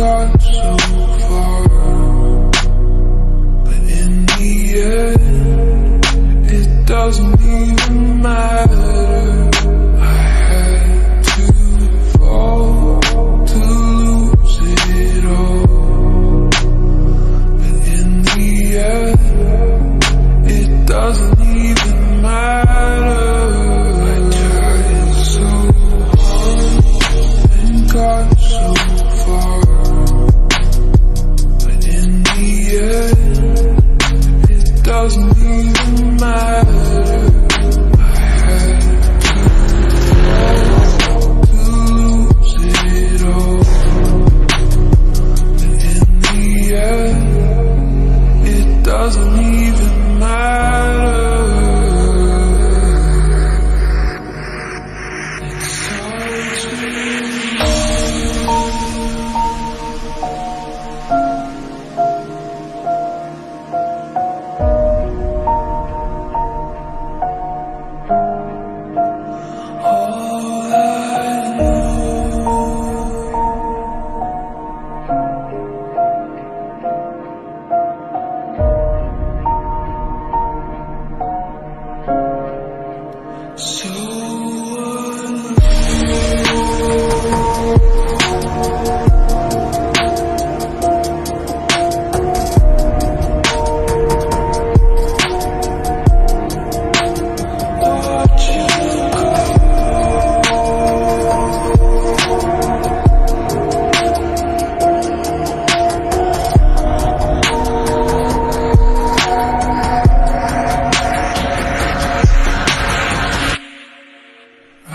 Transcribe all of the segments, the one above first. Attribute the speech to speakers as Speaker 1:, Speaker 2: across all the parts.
Speaker 1: got so far But in the end It doesn't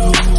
Speaker 1: you.